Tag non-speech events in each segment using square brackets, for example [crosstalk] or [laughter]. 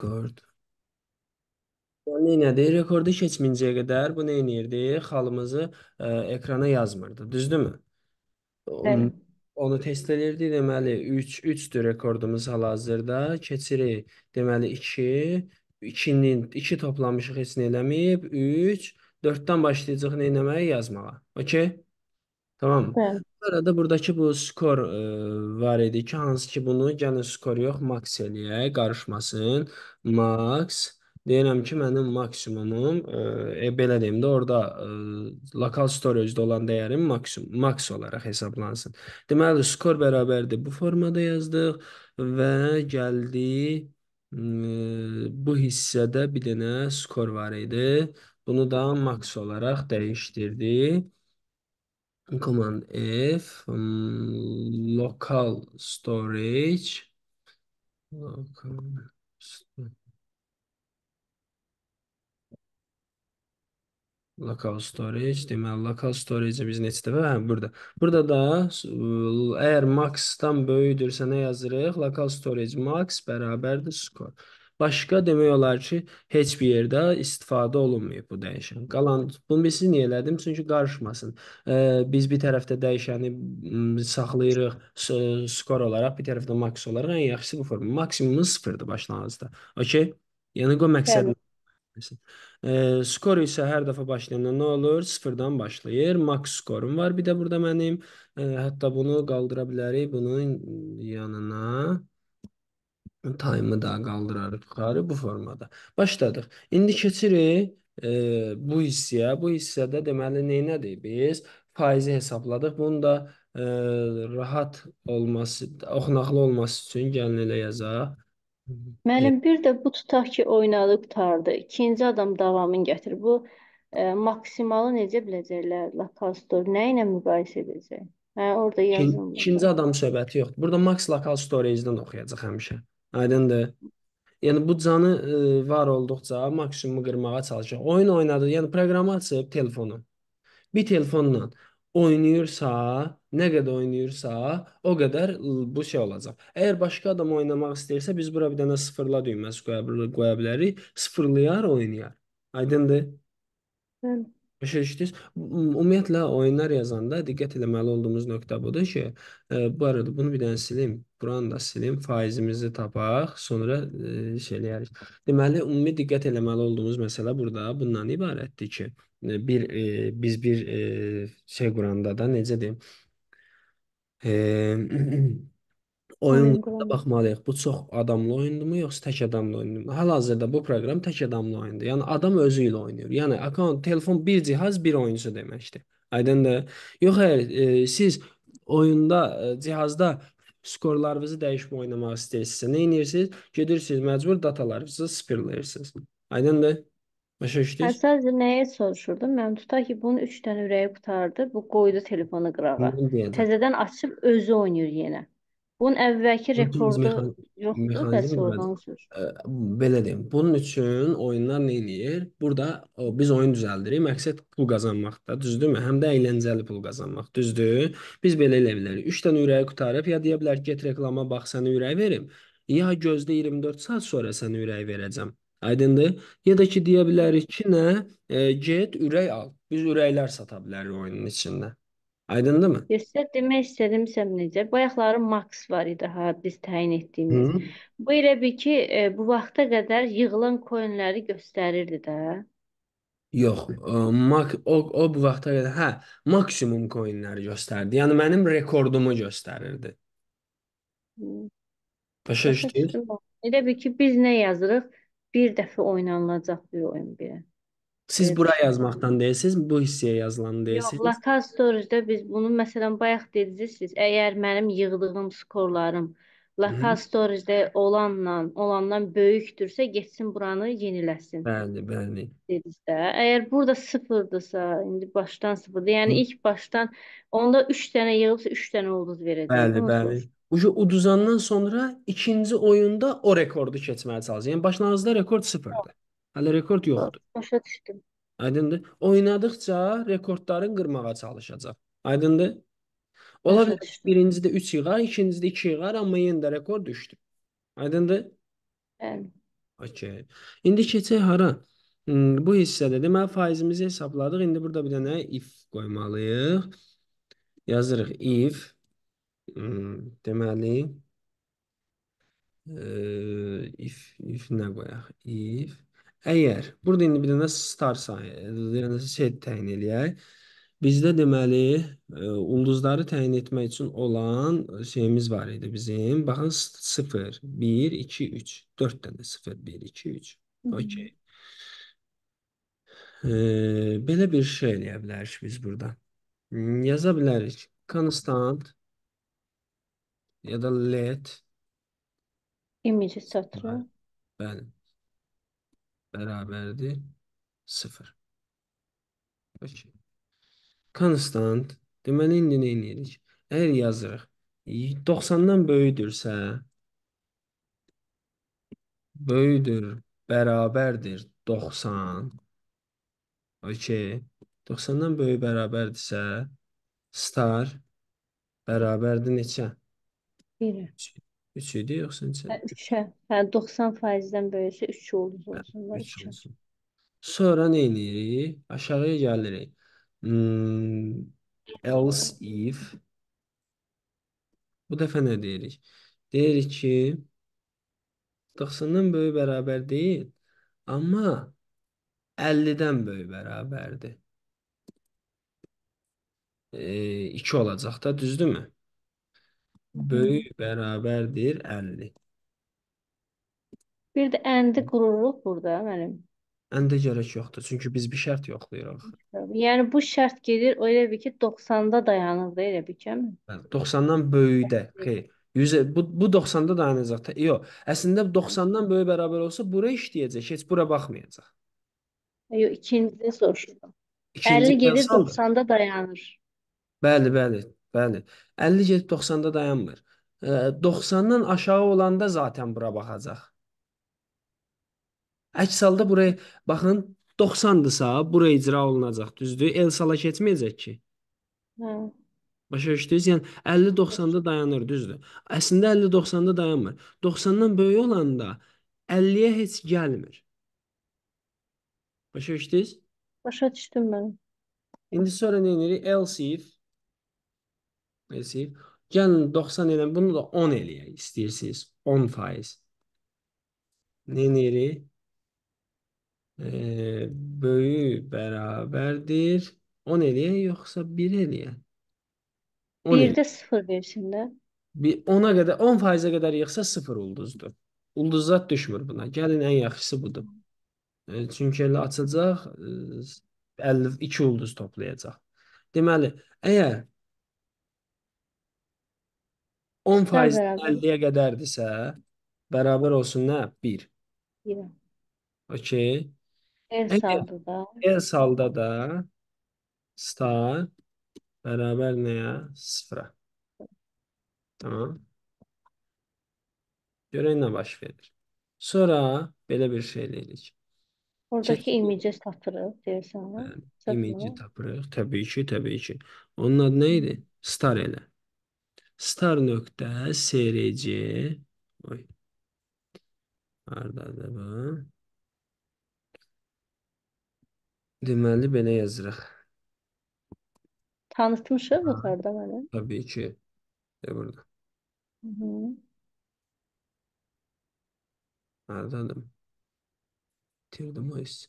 Rekord. Yəni nədir? Rekordu keçməyincəyə qədər bu nə edirdi? Xalımızı ə, ekrana yazmırdı. Düzdürmü? Bəli. On- Onu test edirdi. Deməli 3 3-dür rekordumuz hal-hazırda. Keçirik. Deməli 2 2-nin 2 toplamışıq heç nə eləməyib. 3 4-dən başlayacağıq nə etməyə yazmağa. Okay? Tamam. Bəli. Bu arada buradakı bu skor e, var idi ki, hansı ki bunu gəlin skor yox, max eləyək, qarışmasın. Max deyirəm ki, mənim maksimumum e, belə deyim də orada e, lokal storage-də olan dəyərim maksimum max olaraq hesablansın. Deməli skor bərabərdir. Bu formada yazdıq və gəldi e, bu hissədə bir dənə skor var idi. Bunu da max olaraq dəyişdirdik. Command F um, local storage local st- local storage deməli local storage biz neçə dəfə hə burada. Burada da əgər max-dan böyükdürsə nə yazırıq? Local storage max bərabərdir score. Başqa demək olar ki, heç bir yerdə istifadə olunmayıb bu dəyişən. Qalan bunu biz niyə elədim? Çünki qarışmasın. Biz bir tərəfdə dəyişəni saxlayırıq skor olaraq, bir tərəfdə max olaraq. Ən yaxşısı bu forma. Maksimumu sıfırdır başlanğıcda. Okay? Yəni qoy məqsəd Bəli. E, skor isə hər dəfə başlayanda nə olur? Sıfırdan başlayır. Max skorum var bir də burada mənim. E, hətta bunu qaldıra bilərik bunun yanına. Time'ı da qaldırarıq yuxarı bu formada. Başladıq. İndi keçirik e, bu hissəyə. Bu hissədə deməli neynədik biz? Faizi hesabladıq. Bunu da e, rahat olması, oxunaqlı olması üçün gəlin elə yazaq. Müəllim, bir də bu tutaq ki, oynadı, qurtardı. İkinci adam davamını gətirir. Bu e, maksimalı necə biləcəklər? Lokal store nə ilə müqayisə edəcək? Hə, orada yazılmır ikinci da. adam söhbəti yoxdur. Burada max lokal storage-dən oxuyacaq həmişə. Aydındır? Yəni bu canı e, var olduqca maksimumu qırmağa çalışacaq. Oyun oynadı, yəni proqramı açıb telefonu. Bir telefonla oynayırsa, nə qədər oynayırsa, o qədər ıı, bu şey olacaq. Əgər başqa adam oynamaq istəyirsə, biz bura bir dənə sıfırla düyməsi qoya, bil- qoya bilərik. Sıfırlayar, oynayar. Aydındır? Bəli. Başa düşdünüz? Üm- Ümumiyyətlə oyunlar yazanda diqqət etməli olduğumuz nöqtə budur ki, e, bu arada bunu bir dənə silim, buranı da silim, faizimizi tapaq, sonra e, şey eləyərik. Deməli, ümumi diqqət etməli olduğumuz məsələ burada bundan ibarətdir ki, e, bir e, biz bir e, şey quranda da necə deyim, e, [clears throat] Oyunlara baxmalıyıq. Bu çox adamlı oyundumu, yoxsa tək adamlı oyundumu? Hal-hazırda bu proqram tək adamlı oyundur. Yəni adam özü ilə oynayır. Yəni akkaunt, telefon bir cihaz, bir oyunçu deməkdir. Aydındır? Yox, əgər e, siz oyunda, e, cihazda skorlarınızı dəyişmə oynamaq istəyirsinizsə, nə edirsiniz? Gedirsiniz, məcbur datalarınızı sıfırlayırsınız. Aydındır? Başa Hə, düşdünüz? sadəcə nəyə soruşurdum? Mən tutaq ki, bunun 3 dənə ürəyi qurtardı. Bu qoydu telefonu qırağa. Təzədən açıb özü oynayır yenə. Bunun əvvəlki rekordu mexan yoxdur, mexanizm bəs quracağıq. oradan sor. Ə, Belə deyim, bunun üçün oyunlar nə eləyir? Burada o, biz oyun düzəldirik, məqsəd pul qazanmaqdır, düzdürmü? Həm də əyləncəli pul qazanmaq, düzdür? Biz belə elə bilərik. 3 dənə ürəyi qurtarıb ya deyə bilər get reklama bax, sənə ürək verim. Ya gözlə 24 saat sonra sənə ürək verəcəm. Aydındır? Ya da ki, deyə bilərik ki, nə? E, get ürək al. Biz ürəklər sata bilərik oyunun içində. Aydındırmı? Sizə demək istədim sən necə? Bayaqları max var idi ha, biz təyin etdiyimiz. Hı. Bu elə bir ki, e, bu vaxta qədər yığılan coinləri göstərirdi də. Yox, ə, mak o, o bu vaxta qədər hə, maksimum coinləri göstərdi. Yəni mənim rekordumu göstərirdi. Hmm, Başa Başa düşdünüz? düşdüm. Elə bir ki, biz nə yazırıq? Bir dəfə oynanılacaq bir oyun bir. Siz bura yazmaqdan deyilsiniz, bu hissəyə yazılanı Yox, deyilsiniz. lokal storage-də biz bunu məsələn bayaq dediniz, əgər mənim yığdığım skorlarım lokal storage-də olanla, olandan böyükdürsə, getsin buranı yeniləsin. Bəli, bəli. dediniz də. Əgər burada sıfırdırsa, indi başdan sıfırdır. Yəni Hı. ilk başdan onda 3 dənə yığılsa 3 dənə ulduz verəcək. Bəli, Bunu bəli. soruşdum. Bu uduzandan sonra ikinci oyunda o rekordu keçməyə çalışır. Yəni başlanğıcda rekord sıfırdır. Hələ rekord yoxdur. Başa düşdüm. Aydındır? Oynadıkca rekordların qırmağa çalışacaq. Aydındır? Ola bilər birincidə 3 yığar, ikincidə 2 yığar, amma yenə də rekord düşdü. Aydındır? Bəli. Okey. İndi keçək hara? Hmm, bu hissədə deməli faizimizi hesabladıq. İndi burada bir dənə if qoymalıyıq. Yazırıq if. Hmm, deməli if if nə qoyaq? If əgər burada indi bir dənə star sayı, dənə set təyin eləyək. Bizdə deməli e, ulduzları təyin etmək üçün olan şeyimiz var idi bizim. Baxın 0, 1, 2, 3. 4 dənə 0, 1, 2, 3. Hı -hı. Okay. Eee, belə bir şey eləyə bilərik biz burada. Yaza bilərik. Constant ya da let İmece satırı. bəli bərabərdir 0. Okay. Konstant. Deməli indi nə edirik? Əgər yazırıq 90-dan böyüdürsə, böyüdür, bərabərdir 90. Okay. 90-dan böyük bərabərdirsə, star bərabərdir neçə? Biri. 3 idi yoxsa neçə? Hə, üçə. Hə, 90 faizdən böyüksə 3 ulduz olsun da 3 üçə. olsun. Sonra nə edirik? Aşağıya gəlirik. Hmm, else if bu dəfə nə deyirik? Deyirik ki 90-dan böyük bərabər deyil, amma 50-dən böyük bərabərdir. E, 2 olacaq da, düzdürmü? Böyük bərabərdir 50. Bir də əndi qururuq burada mənim. Əndə gərək yoxdur, çünki biz bir şərt yoxlayırıq. Yəni bu şərt gedir elə bir ki 90-da dayanır da elə bir ki. mi? Bəli, 90-dan böyükdə. Xeyr. 100 bu bu 90-da dayanacaq. da. Yox, əslində 90-dan böyük bərabər olsa bura işləyəcək, heç bura baxmayacaq. Yox, ikincini soruşuram. İkinci 50 gedir qalsaldır. 90-da dayanır. Bəli, bəli, bəli. 50 gedib 90-da dayanmır. E, 90-dan aşağı olanda zaten bura baxacaq. Əks halda buraya baxın 90-dırsa bura icra olunacaq, düzdür? El sala keçməyəcək ki. Hə. Başa düşdünüz? Yəni 50 90-da dayanır, düzdür? Əslində 50 90-da dayanmır. 90-dan böyük olanda 50-yə heç gəlmir. Başa düşdünüz? Başa düşdüm mən. İndi sonra nə edirik? Else if if gəlin 90 ilə bunu da 10 eləyək istəyirsiniz. 10%. Nə edirik? Ee, böyük bərabərdir. 10 eləyək yoxsa 1 eləyək? 10 eləyək. 1-də 0 versin də. Bir 10-a qədər 10%-ə qədər yığsa 0 ulduzdur. Ulduzlar düşmür buna. Gəlin ən yaxşısı budur. E, Çünki elə açacaq e, 52 ulduz toplayacaq. Deməli, əgər 10 Star faiz bərabər 50-yə qədərdirsə, bərabər olsun nə? 1. 1. Okay. El Əgər saldı da. else halda da star bərabər nəyə? 0-a. Tamam. Görək nə baş verir. Sonra belə bir şey eləyirik. Oradakı Çək- imece satırıq deyirsən. hə? Bəli, Satmır. image tapırıq. Təbii ki, təbii ki. Onun adı nə idi? Star elə. Star nöqtə SRC. Oy. Hardadır bu? Deməli belə yazırıq. Tanıtmışıq Ha. yuxarıda mənə. Təbii ki. De burada. Hı -hı. Hardadır? Bitirdim o hissi.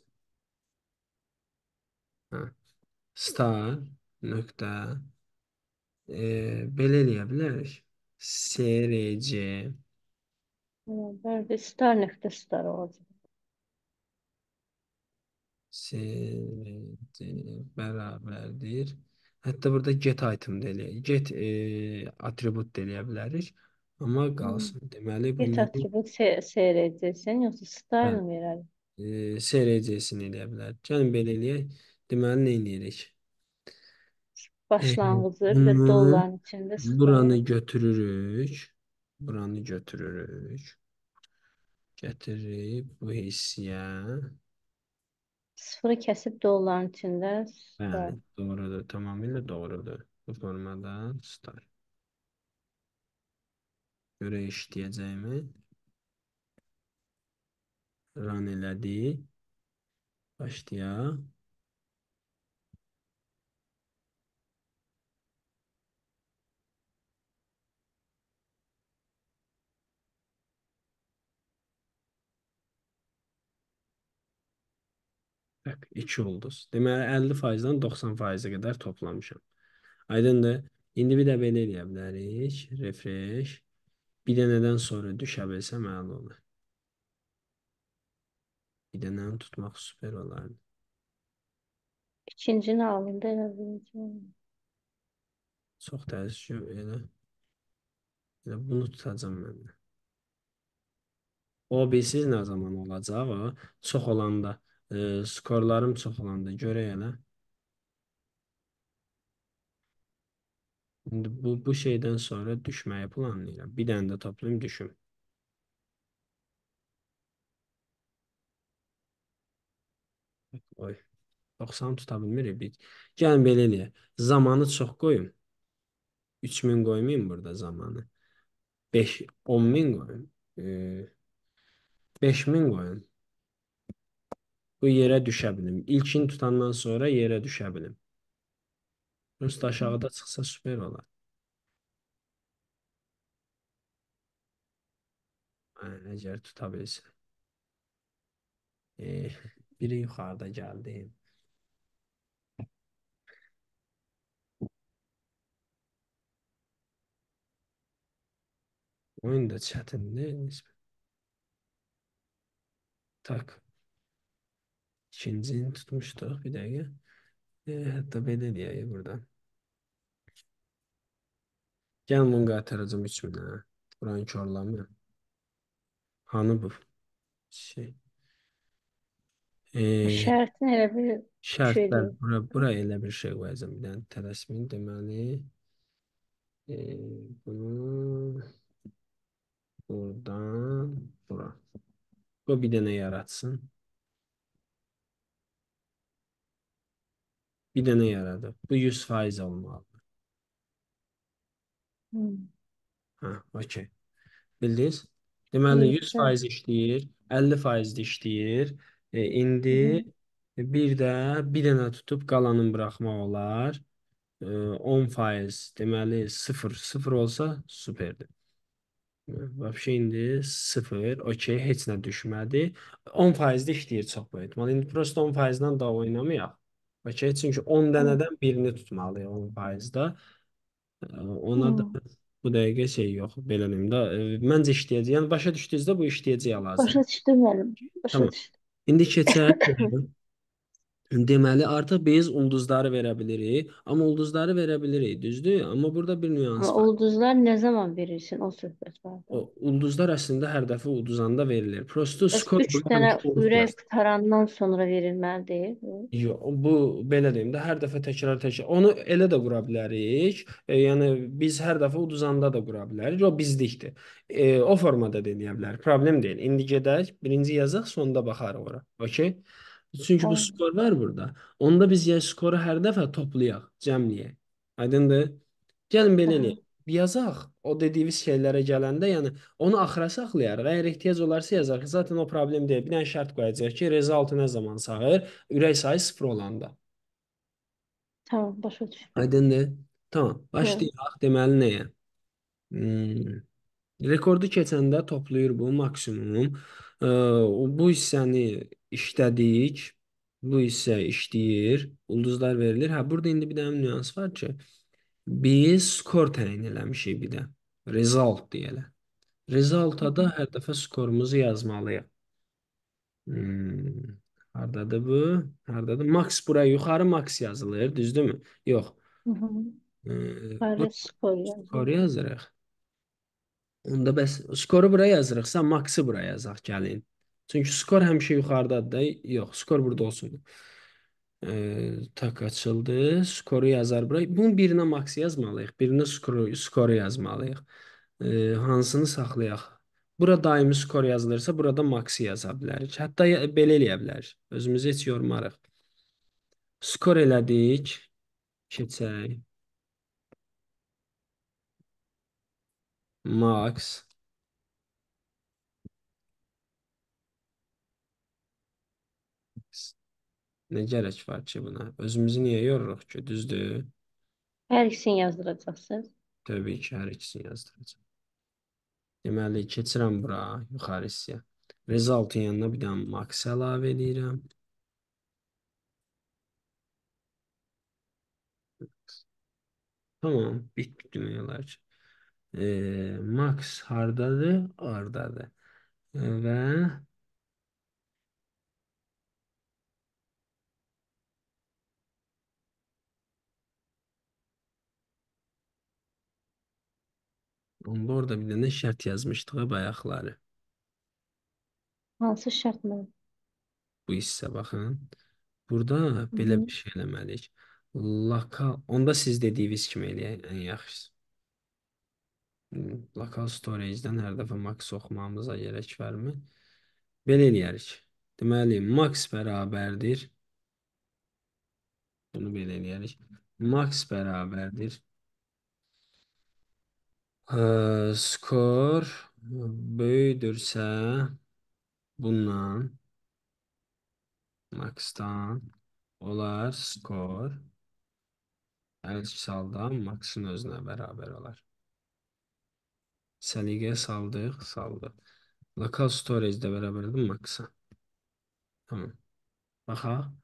Ha. Star nöqtə e, belə eləyə bilərik. SRC Bərabərdir. Star nöqtə star olacaq. SRC bərabərdir. Hətta burada get item da eləyək. Get e, atribut da eləyə bilərik. Amma qalsın. Deməli Bir bunu atribut seyredəcəksən, yoxsa star mı verərik? e, SRC-sini eləyə bilərik. Gəlin belə eləyək. Deməli nə edirik? Başlanğıcı və bunu dolların içində Buranı star. götürürük. Buranı götürürük. Gətirib bu hissəyə. Sıfırı kəsib dolların içində. Bəli, doğrudur. Tamamilə doğrudur. Bu formada star. Görə işləyəcəyimi. Run elədi. Başlayaq. Bak, 2 ulduz. Deməli 50%-dən 90%-ə qədər toplamışam. Aydındır? İndi bir də belə eləyə bilərik. Refresh. Bir dənədən sonra düşə bilsə məlu olur. Bir dənəni tutmaq süper olardı. İkincini alın da elə biləcəm. Çox təəssüf elə. Elə bunu tutacam mən. O bilsiz nə zaman olacaq o? Çox olanda, e, skorlarım çox olanda görək elə. İndi bu bu şeydən sonra düşməyi planlayıram. Bir dənə də toplayım düşüm. Oy. 90 tuta bilmirik biz. Gəlin belə eləyək. Zamanı çox qoyum. 3000 qoymayım burada zamanı. 5 10000 qoyum. E, 5000 qoyun. Bu yerə düşə bilim. İlkin tutandan sonra yerə düşə bilim. Prosta aşağıda çıxsa süper olar. Əgər tuta bilsə. E, biri yuxarıda gəldi. Oyun da çətindir. Tak. İkincini tutmuşduq bir dəqiqə. E, hətta belə deyək buradan. Gəlin bunu qaytaracağım 3000-ə. Buranı korlamayım. Hanı bu şey? E, Şərtin elə bir şərtlər şeydir. bura, bura elə bir şey qoyacağım. Bir dənə tələsməyin deməli. E, bunu buradan bura. Bu bir dənə yaratsın. Bir dənə yaradıb. Bu 100% olmalı. Hmm. Hə, okey. Bildiniz? Deməli İyi, 100% işləyir, 50% də işləyir. E, indi bir də bir dənə tutub qalanını buraxmaq olar. E, 10% deməli 0 0 olsa superdir. Vəbşə indi 0, okey, heç nə düşmədi. 10% də işləyir çox böyük ehtimal. İndi prosta 10%-dən daha oynamayaq. Okey, çünki 10 dənədən birini tutmalıyıq 10%-da. E, Ona da Hmm. bu dəqiqə şey yox, belə deyim də, e, məncə işləyəcək. Yəni başa düşdünüzdə bu işləyəcək hal-hazırda. Başa düşdüm müəllim. Başa Tamam. düşdüm. İndi keçək. Deməli, artıq biz ulduzları verə bilirik, amma ulduzları verə bilirik, düzdür? Amma burada bir nüans Amma var. ulduzlar nə zaman verirsin? O söhbət var da. O ulduzlar əslində hər dəfə uduzanda verilir. Prosto Bəs skor 3 burada dənə həmişə ulduz ürək yazır. qutarandan sonra verilməlidir. bu? Yox, bu belə deyim də hər dəfə təkrar təkrar onu elə də qura bilərik. E, yəni biz hər dəfə uduzanda da qura bilərik. O bizdikdir. E, o formada da eləyə bilərik. Problem deyil. İndi gedək, birinci yazaq, sonda baxarıq ora. Okay? Çünki bu skor var burada. Onda biz ya skoru hər dəfə toplayaq, cəmləyək. Aydındır? Gəlin belə eləyək. Yazaq. O dediyimiz şeylərə gələndə, yəni onu axıra saxlayarıq. Əgər ehtiyac olarsa yazarıq. Zaten o problem deyil. Bir dənə şərt qoyacağıq ki, rezultatı nə zaman sağır? Ürək sayı 0 olanda. Tamam, başa düşdüm. Aydındır? Tamam. Başlayaq. Deməli nəyə? Hmm. Rekordu keçəndə toplayır bu maksimum. Ee, bu hissəni işlədik. Bu hissə işləyir. Ulduzlar verilir. Hə, burada indi bir dənə nüans var ki, biz skor təyin eləmişik bir də. Result deyələ. Resulta da hər dəfə skorumuzu yazmalıyıq. Hmm. Hardadır bu? Hardadır? Max bura yuxarı max yazılır, düzdürmü? Yox. Hı hı. Yuxarı skor skor yazılır. yazırıq. Onda bəs skoru bura yazırıqsa, maksı bura yazaq gəlin. Çünki skor həmişə yuxarıdadır da. Yox, skor burada olsun. Ee, tak açıldı. Skoru yazar bura. Bunun birinə maks yazmalıyıq. Birinə skoru, skoru yazmalıyıq. Ee, hansını saxlayaq? Bura daimi skor yazılırsa, burada maksı yaza bilərik. Hətta belə eləyə bilərik. Özümüzü heç yormarıq. Skor elədik. Keçək. Max. Nə gərək var ki buna? Özümüzü niyə yoruruq ki, düzdür? Hər ikisini yazdıracaqsınız. Təbii ki, hər ikisini yazdıracağam. Deməli, keçirəm bura, yuxarı hissəyə. Resultun yanına bir dənə max əlavə edirəm. Tamam, bitdi demək olar ki. E, max hardadır? Ordadır. Və onda orada bir dənə şərt yazmışdıq bayaqları. Hansı şərtlə? Bu hissə baxın. Burada Hı belə -hı. bir şey eləməliyik. Lokal, onda siz dediyiniz kimi eləyək ən yaxşısı. Hmm, Lokal storage-dən hər dəfə max oxumamıza gərək varmı? Belə eləyərik. Deməli, max bərabərdir. Bunu belə eləyərik. Max bərabərdir. Ə, skor böyüdürsə bundan maxdan olar skor iki halda maxın özünə bərabər olar. Səliqəyə saldıq, saldıq. Lokal storage də bərabərdir maxa. Tamam. Baxaq.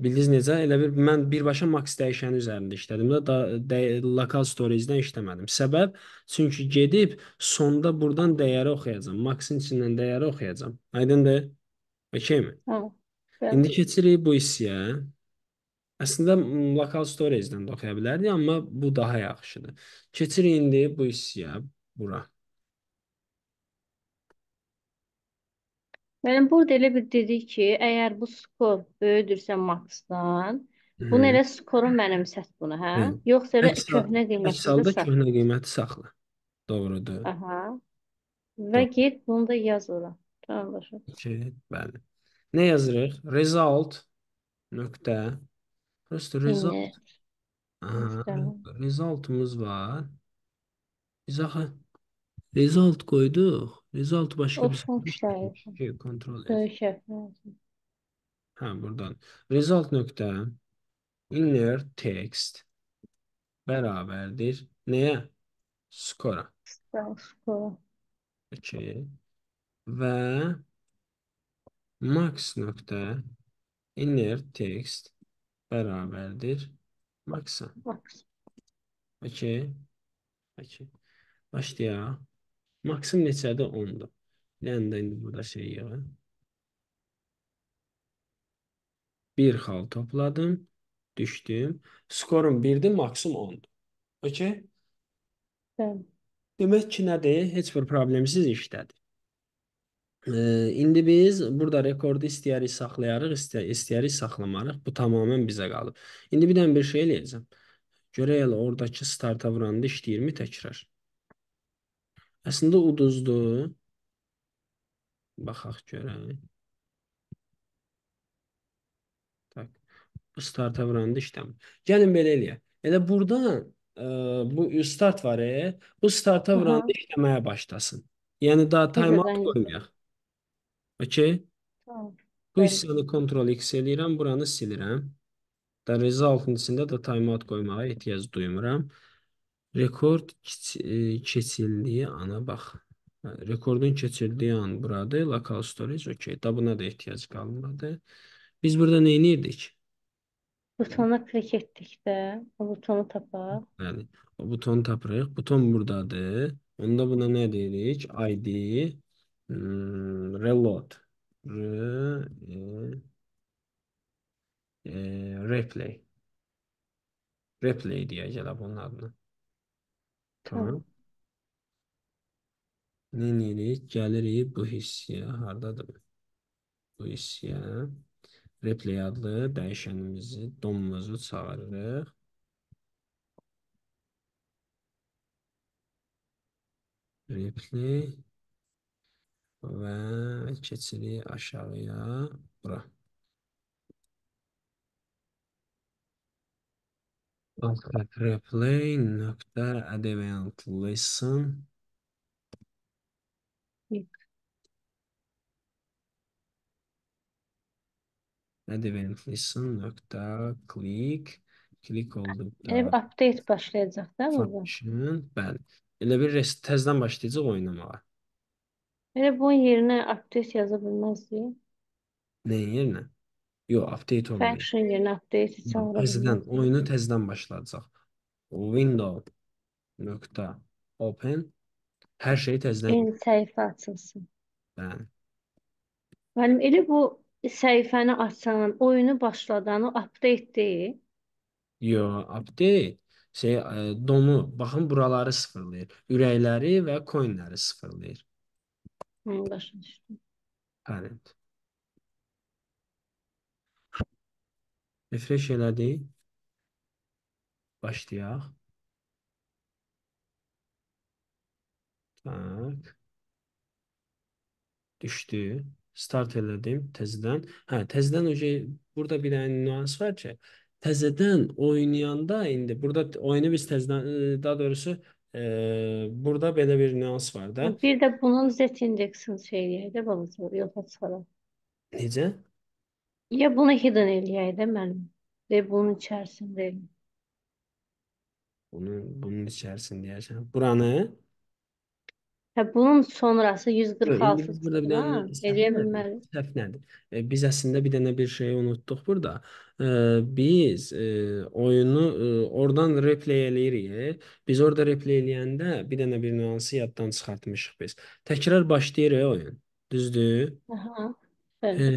Bildiniz necə? Elə bir mən birbaşa max dəyişəni üzərində işlədim də, da də, lokal storage-dən işləmədim. Səbəb çünki gedib sonda burdan dəyəri oxuyacağam. Maxın içindən dəyəri oxuyacağam. Aydındır? Okeymi? Tamam. İndi keçirik bu hissəyə. Əslində lokal storage-dən də oxuya bilərdik, amma bu daha yaxşıdır. Keçirik indi bu hissəyə, bura. Yəni burada elə bir dedik ki, əgər bu skor böyüdürsə maksdan, bunu Hı. elə skoru mənimsət bunu, hə? Hə. Yoxsa elə Əks, köhnə əks qiymətində halda saxla. köhnə qiyməti saxla. Doğrudur. Aha. Və Doğru. get bunu da yaz ora. Tamam başa. İki, bəli. Nə yazırıq? Result nöqtə. Prosto result. İndi Aha, göstərim. resultumuz var. Biz axı result qoyduq. Result başqa O bir şey funksiya şey kontrol et. böyük hərf lazım. Hə, buradan. Result nöqtə inner text bərabərdir. Nəyə? Skora. Sağ skor. 2 və max nöqtə inner text bərabərdir maxa. Maks. 2 2 Başlayaq. Maksim neçədir? 10-dur. Yəni də indi burada şey yığın. Bir xal topladım, düşdüm. Skorum 1-dir, maksim 10-dur. Okey? Bəli. Demək ki, nədir? Heç bir problemsiz işlədir. Ee, indi biz burada rekordu istəyərik saxlayarıq, istə istəyərik saxlamarıq. Bu tamamilə bizə qalıb. İndi bir dənə bir şey eləyəcəm. Görək elə oradakı starta vuranda işləyirmi təkrar? Əslində uduzdur. Baxaq görək. Tak. Bu starta vuranda işləmir. Gəlin belə eləyək. Elə buradan ə, bu start var, e, bu starta vuranda işləməyə başlasın. Yəni daha timeout qoymayaq. Okey? Tamam. Bu hissəni Ctrl X eləyirəm, buranı silirəm. Da resultun içində də timeout qoymağa ehtiyac duymuram. Rekord e, keçildiyi ana bax. Rekordun keçildiyi an buradır. Local storage okey. Da buna da ehtiyac qalmadı. Biz burada nə edirdik? Butona klik etdikdə o butonu tapaq. Bəli. O butonu tapırıq. Buton buradadır. Onda buna nə deyirik? ID hmm, reload. R e, e, replay. Replay deyəcəklər bunun adını. Tamam. Nə edirik? Gəlirik bu hissəyə. Hardadır? Bu hissəyə. Replay adlı dəyişənimizi, domumuzu çağırırıq. Replay və keçirik aşağıya. Bura. Alt replay nöqtə advanced listen Event listen nöqtə click click Elə olduqda bir update başlayacaq da burada. function bəli. Elə bir rest təzədən başlayacaq oynamağa. Elə bunun yerinə update yaza bilməzdik. Nəyin yerinə? Yox, update olmayacaq. Function yerinə update çağıra Təzədən oyunu təzədən başladacaq. Window nöqtə open hər şey təzədən Yeni səhifə açılsın. bəli. Müəllim, elə bu səhifəni açan, oyunu başladan o update deyil. Yox, update şey ə, domu baxın buraları sıfırlayır. Ürəkləri və coinləri sıfırlayır. Başa düşdüm. Parent. Refresh elədi. Başlayaq. Tak. Düşdü. Start elədim təzədən. Hə, təzədən öcə burada bir dənə nüans var ki, təzədən oynayanda indi burada oyunu biz təzədən e, daha doğrusu e, burada belə bir nüans var da. Bir də bunun Z indeksini şey eləyək də balaca, yoxa çıxaraq. Necə? Ya bunu hidden eləyək də müəllim. Və bunun içərisində eləyək. Bunun bunun içərisində deyərsən. Buranı Hə, bunun sonrası Yox, indi 146 biz burada bir dənə səhv Eləyə nədir? bilmərik. Səhv nədir? E, biz əslində bir dənə bir şeyi unutduq burada. E, biz e, oyunu e, oradan replay eləyirik. Biz orada replay eləyəndə bir dənə bir nüansı yaddan çıxartmışıq biz. Təkrar başlayır e, oyun. Düzdür? Aha. E, Bəli.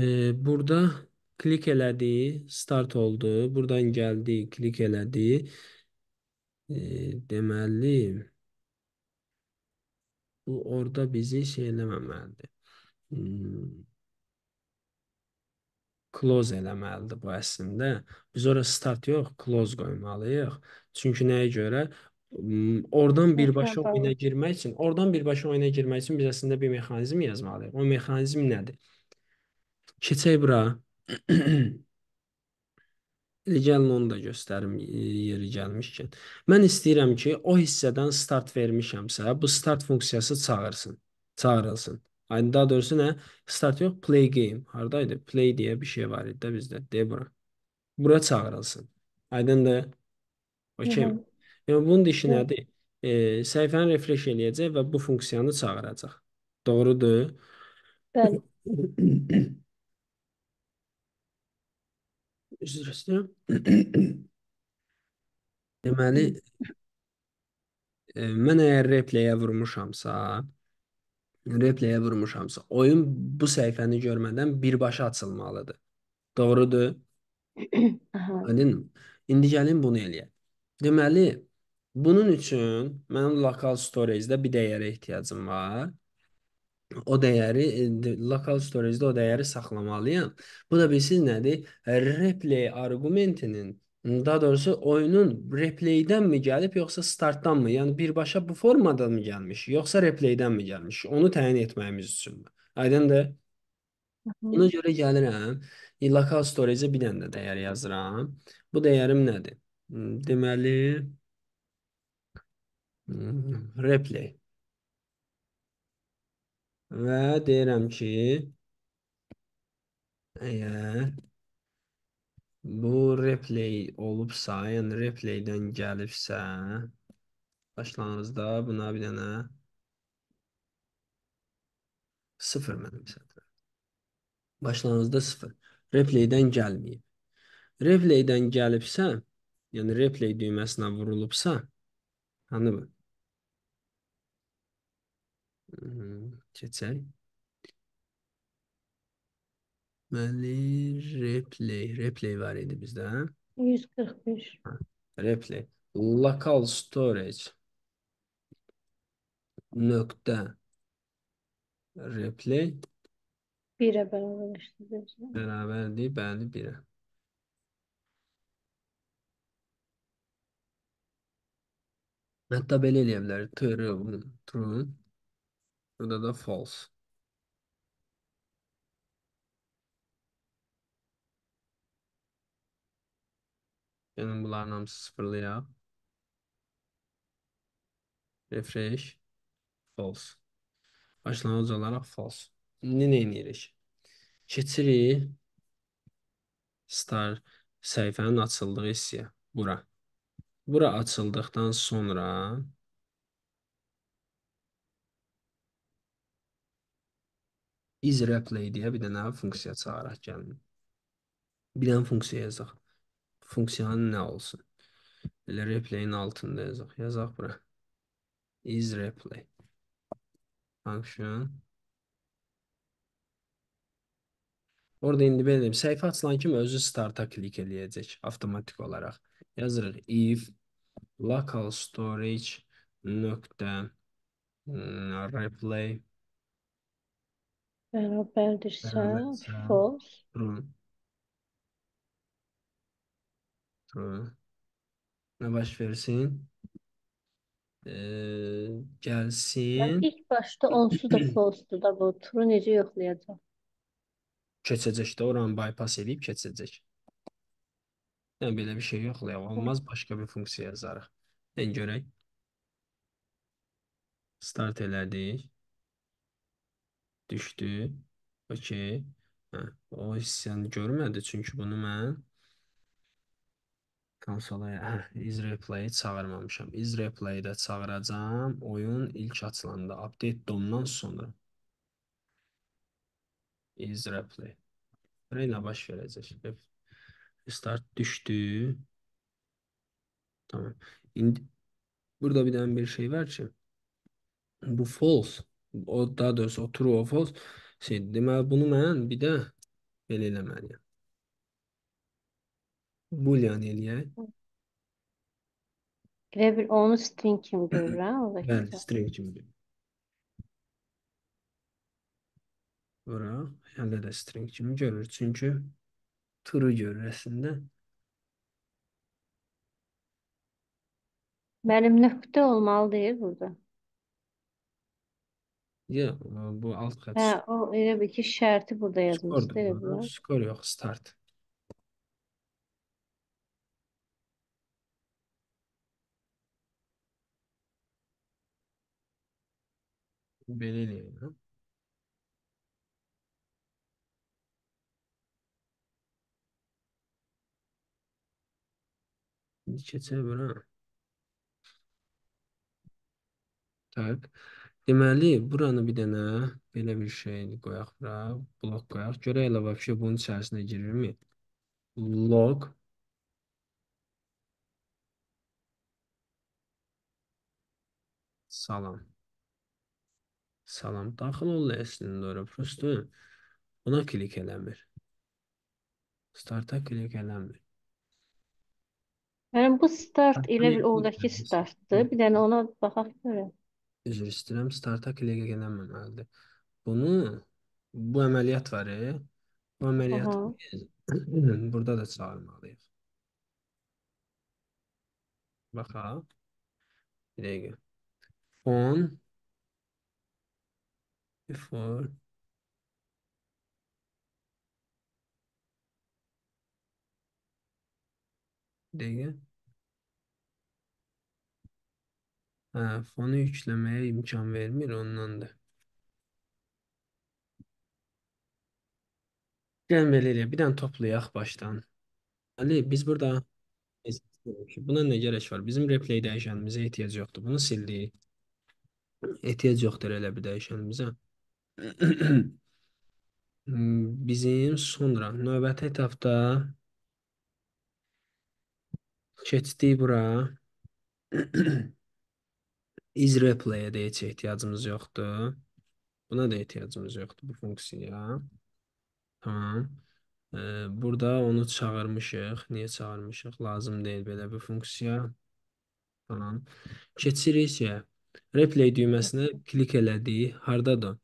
burada klik elədi, start oldu. Buradan gəldi, klik elədi. E, deməli bu orada bizi şey eləməməlidir. Hmm. close eləməlidir bu əslində. Biz ora start yox, close qoymalıyıq. Çünki nəyə görə? Oradan birbaşa oyuna girmək üçün, oradan birbaşa oyuna girmək üçün biz əslində bir mexanizm yazmalıyıq. O mexanizm nədir? Keçək bura. [clears throat] İndi gəlin onu da göstərim e, yeri gəlmişkən. Mən istəyirəm ki, o hissədən start vermişəmsə, bu start funksiyası çağırsın, çağırılsın. Ay daha doğrusu nə? Start yox, play game. Hardaydı? Play deyə bir şey var idi də bizdə. De bura. Bura çağırılsın. Aydındır? Okey. Yəni bunun işi nədir? E, səhifəni refresh eləyəcək və bu funksiyanı çağıracaq. Doğrudur? Bəli. [clears throat] Üzr istəyirəm. [clears throat] Deməli, e, mən əgər repleyə vurmuşamsa, repleyə vurmuşamsa, oyun bu səhifəni görmədən birbaşa açılmalıdır. Doğrudur? [clears throat] Aydınmı? İndi gəlin bunu eləyək. Deməli, bunun üçün mənim lokal storage-də bir dəyərə ehtiyacım var. O dəyəri e, lokal storage-də o dəyəri saxlamalıyam. Bu da bilirsiniz nədir? Replay arqumentinin daha doğrusu oyunun replaydən-mi gəlib yoxsa startdanmı? Yəni birbaşa bu formadan mı gəlmiş, yoxsa replaydən-mi gəlmiş? Onu təyin etməyimiz üçündür. Aydındır? Ona görə gəlirəm, e, lokal storage-ə bir dənə də dəyər yazıram. Bu dəyərim nədir? Deməli, replay və deyirəm ki, əgər bu replay olubsa, yəni replaydən gəlibsə, başlanğıcda buna bir dənə 0 mənim sətrim. Başlanğıcda 0. Replaydən gəlməyib. Replaydən gəlibsə, yəni replay düyməsinə vurulubsa, hani bu? Hmm, Keçək. Deməli, replay, replay var idi bizdə. hə? 145. Replay. Local storage nöqtə replay 1-ə bərabərləşdirəcəm. bərabərdir, bəli, 1-ə. Hətta belə eləyə bilər. True, true. Burada da false. Yəni bunların hamısı sıfırlayaq. Refresh, false. Başlanğıc olaraq false. İndi nə edirik? Keçirik Start səhifənin açıldığı hissəyə. Bura. Bura açıldıqdan sonra is replay deyə bir dənə funksiya çağıraq gəlin. Bir dənə funksiya yazaq. Funksiyanın nə olsun? Elə replayin altında yazaq. Yazaq bura. Is replay. Function. Orada indi belə deyim, səhifə açılan kimi özü starta klik eləyəcək avtomatik olaraq. Yazırıq if local storage nöqtə replay Bərabərdirsə bərabərsə false. true. True. Nə baş versin? Ee, Yəni gəlsin, ilk başda onsuz da [clears throat] false-dur da bu. True necə yoxlayacaq? keçəcək də oranı bypass edib keçəcək. Yəni belə bir şey yoxlayaq. Olmaz, başqa bir funksiya yazarıq. Ən görək. Start elədik. Düşdü. Okey. Hə, o hissəni görmədi, çünki bunu mən konsola, hə, is replay çağırmamışam. Is replay də çağıracağam oyun ilk açılanda, update dondan sonra. Is replay. Buraya nə baş verəcək? Start düşdü. Tamam. İndi burada bir dənə bir şey var ki, bu false. O daha doğrusu o true o false. Şey, deməli bunu mən bir də belə eləməliyəm. Boolean eləyək. Elə bir onu string kimi görürəm oradakı. Bəli, string kimidir. Bura hələ də string kimi görür. Çünki true görür əslində. Mənim nöqtə olmalı deyil burada. Ya, bu alt xətt. Hə, o elə bir ki şərti burada yazmışdı elə bilər. Skor yox, start. Belə eləyək. hə? İndi keçək bura. Tak. Deməli, buranı bir dənə belə bir şey qoyaq bura, blok qoyaq. Görək elə vəbşə bunun içərisinə girirmi? Log salam. Salam. Daxil ol əslində ora. Prosto buna klik eləmir. Starta klik eləmir. Yəni bu start elə bir oradakı startdır. Bir dənə ona baxaq görək. Üzr istəyirəm, starta klik eləməməlidir. Bunu bu əməliyyat var, e? Bu əməliyyatı Aha. [clears throat] biz burada da çağırmalıyıq. Baxaq. Bir dəqiqə. On before bir dəqiqə. Hə, fonu yükləməyə imkan vermir ondandır. Gəlin belə eləyək. Bir dənə toplayaq başdan. Ali, biz burada buna nə gərək var? Bizim replay dəyişənimizə ehtiyac yoxdur. Bunu sildik. Ehtiyac yoxdur elə bir dəyişənimizə. [clears throat] Bizim sonra növbəti etapda keçdik bura. [clears throat] Is replay-ə də heç ehtiyacımız yoxdur. Buna da ehtiyacımız yoxdur bu funksiyaya. Tamam. Ee, burada onu çağırmışıq. Niyə çağırmışıq? Lazım deyil belə bir funksiya. Tamam. Keçirik şeyə. Replay düyməsinə klik elədik. Hardadır?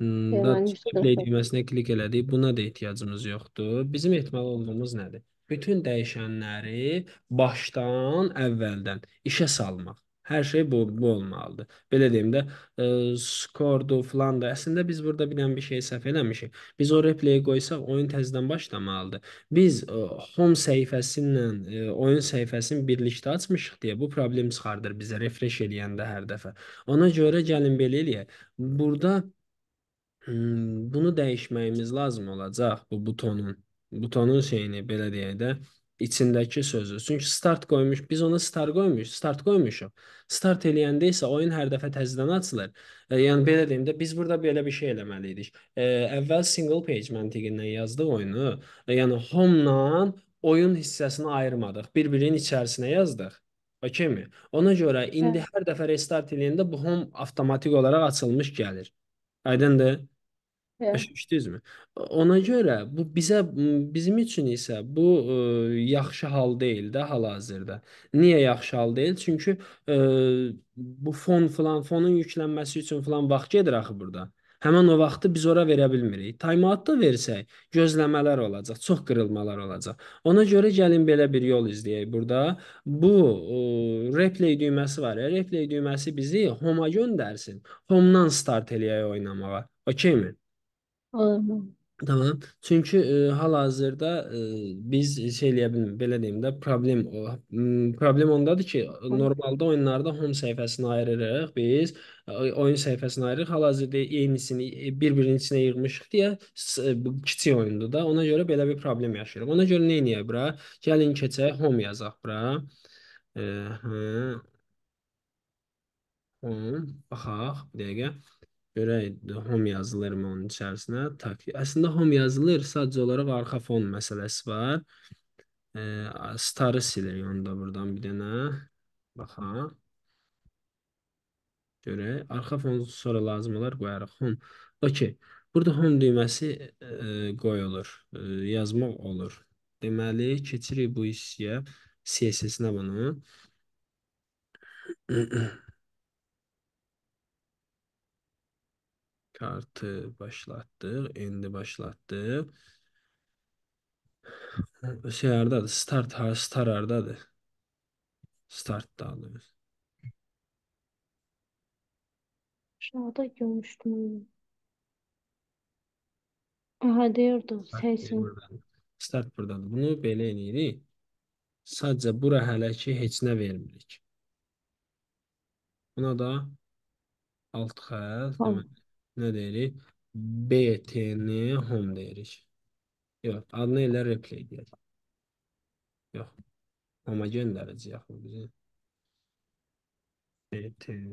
Hmm, replay 140. düyməsinə klik elədik. Buna da ehtiyacımız yoxdur. Bizim etməli olduğumuz nədir? Bütün dəyişənləri başdan, əvvəldən işə salmaq. Hər şey bu olmalıdır. Belə deyim də, e, skordu falan da. Əslində biz burada bir dənə bir şey səhv eləmişik. Biz o replay qoysaq oyun təzədən başlamalıdır. Biz e, home səhifəsi ilə e, oyun səhifəsini birlikdə açmışıq deyə bu problem çıxardır bizə refresh eləyəndə hər dəfə. Ona görə gəlin belə eləyək. Burada Hmm, bunu dəyişməyimiz lazım olacaq bu butonun butonun şeyini belə deyək də içindəki sözü. Çünki start qoymuş, biz ona start qoymuş, start qoymuşuq. Start eləyəndə isə oyun hər dəfə təzədən açılır. E, yəni belə deyim də biz burada belə bir şey eləməli idik. E, əvvəl single page məntiqindən yazdıq oyunu. E, yəni home-la oyun hissəsini ayırmadıq. Bir-birinin içərisinə yazdıq. Okeymi? Ona görə Hə, indi hər dəfə restart eləyəndə bu home avtomatik olaraq açılmış gəlir. Aydındır? Düşdünüzmü? Ona görə bu bizə bizim üçün isə bu ə, yaxşı hal deyil də hal-hazırda. Niyə yaxşı hal deyil? Çünki ə, bu fon filan fonun yüklənməsi üçün filan vaxt gedir axı burada. Həmin o vaxtı biz ora verə bilmirik. Time-out da versək, gözləmələr olacaq, çox qırılmalar olacaq. Ona görə gəlin belə bir yol izləyək burada. Bu ə, replay düyməsi var replay düyməsi bizi home-a göndərsin. Home-dan start eləyək oynamağa. Okeymi? Olur. Tamam. Çünki e, hal-hazırda e, biz şey eləyə bilmirik, belə deyim də, problem o. M, Problem ondadır ki, normalda oyunlarda home səhifəsini ayırırıq biz, e, oyun səhifəsini ayırırıq. Hal-hazırda eynisini e, bir-birinin içinə yığmışıq deyə s- e, bu kiçik oyundur da. Ona görə belə bir problem yaşayırıq. Ona görə nə edək bura? Gəlin keçək home yazaq bura. E, hə, home. Baxaq bir dəqiqə. Görək home yazılırmı onun içərisinə? Tak. Əslində home yazılır, sadəcə olaraq arxa fon məsələsi var. E, starı silir onda buradan bir dənə. Baxaq. Görək. Arxa fon sonra lazım olar qoyarıq. Home. Okay. Burada home düyməsi e, qoyulur. E, yazmaq olur. Deməli, keçirik bu hissəyə. CSS-nə bunu. Kartı başlatdıq. Endi başlatdıq. [sighs] Şey hardadır? Start, ha, star hardadır? Start daha doğrusu. Aşağıda görmüştüm. Aha diyordu Start deyir sensin. buradadır. Start buradadır. Bunu belə eləyirik. Sadəcə bura hələ ki heç nə vermirik. Buna da alt xətt Tamam. Nə deyirik? BTN home deyirik. Yox, adını elə replay deyək. Yox, home göndərəcək bu bizi. BTN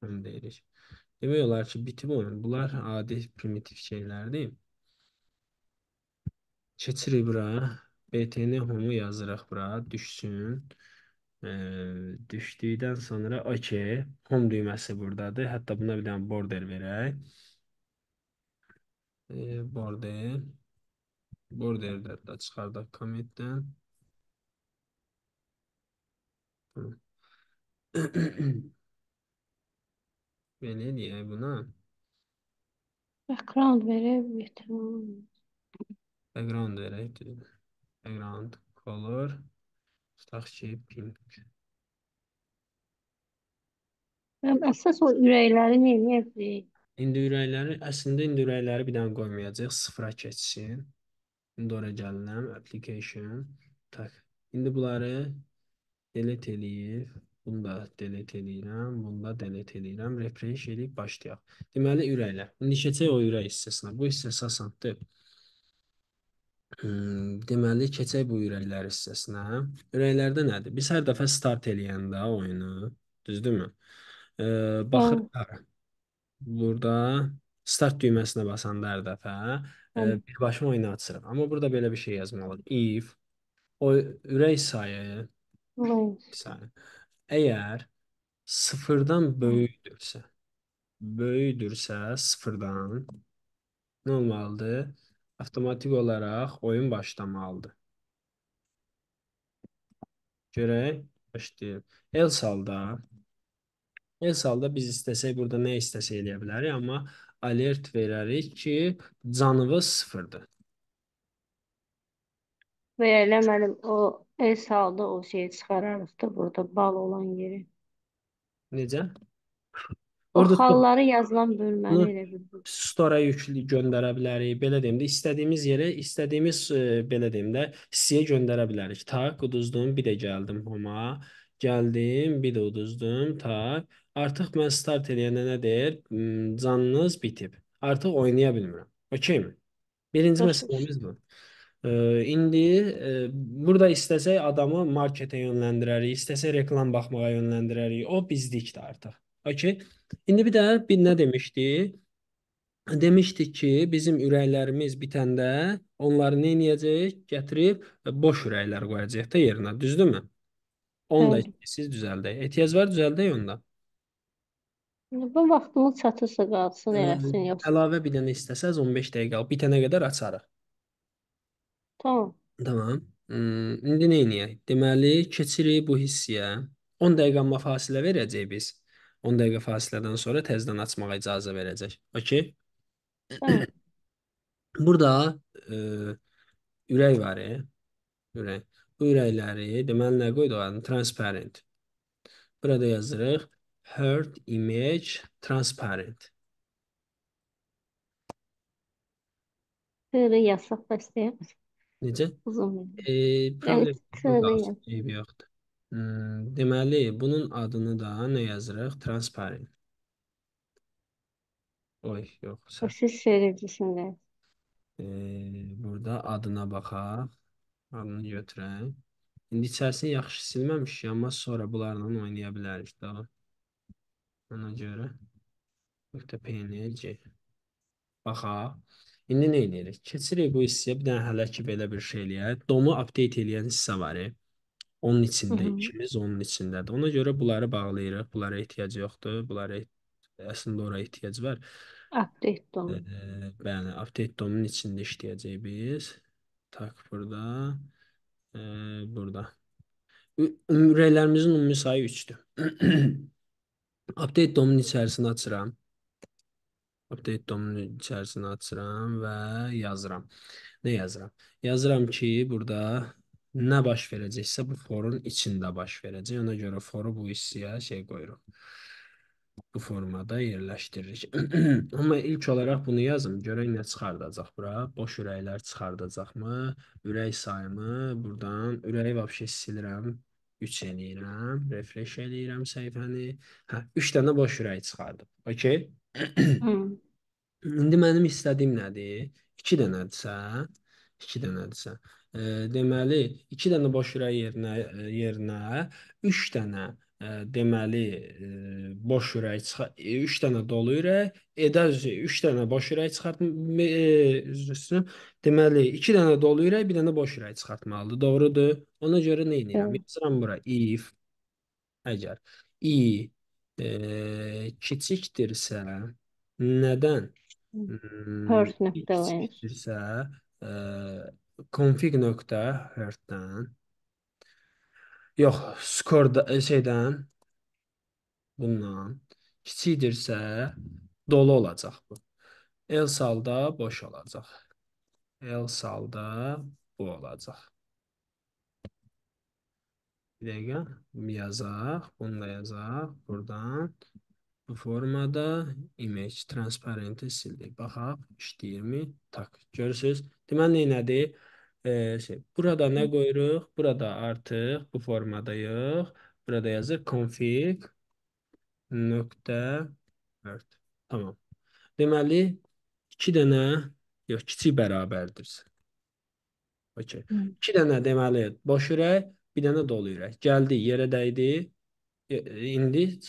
home deyirik. Demək olar ki, bitib oyun. Bunlar adi primitiv şeylərdir. Keçirik bura. BTN home yazırıq bura. Düşsün. Ee, düşdükdən sonra OK. Home düyməsi buradadır. Hətta buna bir dənə border verək. Ee, border. Borderdə də çıxardaq kommentdən. [clears throat] Belə deyək buna. Background verebilirim. Background verək. Background color. Tutaq ki, pink. Əsas o ürəkləri verdik? İndi ürəkləri, əslində indi ürəkləri bir dənə qoymayacaq, sıfıra keçsin. İndi ora gəlirəm, application. Tak. İndi bunları delete eləyib, bunu da delete eləyirəm, bunu da delete eləyirəm, refresh edib başlayaq. Deməli ürəklər. İndi keçək o ürək hissəsinə. Bu hissəsi asandır. Deməli keçək bu ürəklər hissəsinə. Ürəklərdə nədir? Biz hər dəfə start eləyəndə oyunu, düzdürmü? Baxırıq Tamam. hara. Burada start düyməsinə basanda hər dəfə e, Tamam. birbaşma oyunu açırıq. Amma burada belə bir şey yazmalıdır. If o ürək sayı, bir saniyə. Əgər sıfırdan böyükdürsə, böyükdürsə sıfırdan nə olmalıdır? Avtomatik olaraq oyun başlamalıdır. Görək, başlayaq. Else halda Else halda biz istəsək burada nə istəsək eləyə bilərik, amma alert verərik ki, canımız sıfırdır. Ve eləmədim o el saldı o şeyi çıxararıq da burada bal olan yeri. Necə? O Orada çox xalları yazılan bölməni bunu elə bildim. store-a yüklü göndərə bilərik. Belə deyim də, istədiyimiz yerə, istədiyimiz e, belə deyim də, hissəyə göndərə bilərik. Tak, uduzdum, bir də gəldim homa. Gəldim, bir də uduzdum. Tak. Artıq mən start eləyəndə nə deyir? Hmm, Canınız bitib. Artıq oynaya bilmirəm. Okeymi? Birinci Başa məsələmiz bu. Ee, indi e, burada istəsək adamı marketə yönləndirərik, istəsək reklam baxmağa yönləndirərik. O bizdikdir artıq. Okay? İndi bir də bir nə demişdi? Demişdik ki, bizim ürəklərimiz bitəndə onları nə edəcək? Gətirib boş ürəklər qoyacaq da yerinə. Düzdürmü? Onu da Bəli. siz düzəldək. Ehtiyac var düzəldək onda. Bu vaxtımız çatırsa qalsın, Ee, eləsin, yoxsa. əlavə bir dənə istəsəz 15 dəqiqə bitənə qədər açarıq. Tamam. Tamam. Hmm, indi nə edək? Deməli, keçirik bu hissəyə. 10 dəqiqə fasilə verəcək biz. 10 dəqiqə fasilədən sonra təzədən açmağa icazə verəcək. Okay? Tamam. [clears throat] Burada e, ürək var, ürək. Bu ürəkləri deməli nə qoyduq adını? Transparent. Burada yazırıq Heart image transparent. Tığırı yazsaq bəstəyəm. Necə? Uzun. E, problem yoxdur. Hmm, deməli, bunun adını da nə yazırıq? Transparent. Oy, yox, səhv. Siz seyircisiniz. Ee, burada adına baxaq. Adını götürək. İndi içərisini yaxşı silməmişik, amma sonra bunlarla oynaya bilərik daha. Ona görə .png baxaq. İndi nə edirik? Keçirik bu hissəyə. Bir dənə hələ ki belə bir şey eləyək. DOM-u update eləyən hissə var. e. Onun içində -hı. ikimiz onun içindədir. Ona görə bunları bağlayırıq. Bunlara ehtiyac yoxdur. Bunlara əslində ora ehtiyac var. Update donu. Ee, bəli, update DOM-un içində işləyəcək biz. Tak burada. Ee, burada. Ü- Ürəklərimizin ümumi sayı 3-dür. [clears throat] Update DOM-un içərisini açıram. Update DOM-un içərisini açıram və yazıram. Nə yazıram? Yazıram ki, burada nə baş verəcəksə bu forun içində baş verəcək. Ona görə foru bu hissəyə şey qoyuruq. Bu formada yerləşdiririk. [clears throat] Amma ilk olaraq bunu yazım. Görək nə çıxardacaq bura. Boş ürəklər çıxardacaqmı? Ürək sayımı buradan ürəyi vəbşə silirəm. 3 eləyirəm. Refresh eləyirəm səhifəni. Hə, 3 dənə boş ürək çıxardım. Okay? [clears throat] İndi mənim istədiyim nədir? 2 dənədirsə, 2 dənədirsə, deməli 2 dənə boş ürək yerinə yerinə 3 dənə deməli boş ürək çıxa 3 dənə dolu ürək, edər 3 dənə boş ürək istəyirəm. Deməli 2 dənə dolu ürək, bir dənə boş ürək çıxartmalıdır. Doğrudur? Ona görə nə edirəm? Yazıram bura if əgər i e, kiçikdirsə nədən Hmm, First i nöqtə kiçikdirsə e, config nöqtə herddən yox skorda e, şeydən bundan kiçikdirsə dolu olacaq bu. Else halda boş olacaq. Else halda bu olacaq. Bir dəqiqə yazaq, bunu da yazaq buradan. Bu formada image transparenti sildik. Baxaq, işləyirmi? Tak, görürsüz? Deməli nədir? Ee, şey, burada nə qoyuruq? Burada artıq bu formada yox. Burada yazır config nöqtə word. Tamam. Deməli 2 dənə yox, kiçik bərabərdir. Hı. 2 dənə deməli boş ürək, bir dənə dolu ürək. Gəldi, yerə dəydi. E, İndi